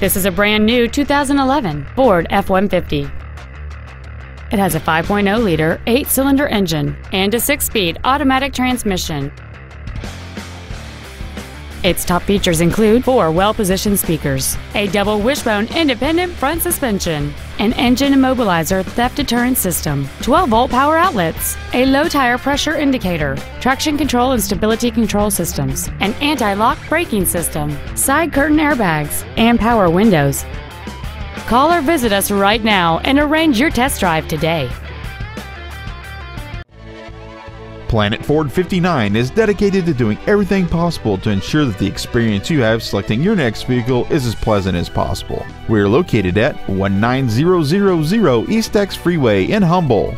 This is a brand new 2011 Ford F-150. It has a 5.0-liter eight-cylinder engine and a six-speed automatic transmission. Its top features include four well-positioned speakers, a double wishbone independent front suspension, an engine immobilizer theft deterrent system, 12-volt power outlets, a low tire pressure indicator, traction control and stability control systems, an anti-lock braking system, side curtain airbags, and power windows. Call or visit us right now and arrange your test drive today. Planet Ford 59 is dedicated to doing everything possible to ensure that the experience you have selecting your next vehicle is as pleasant as possible. We are located at 19000 Eastex Freeway in Humble.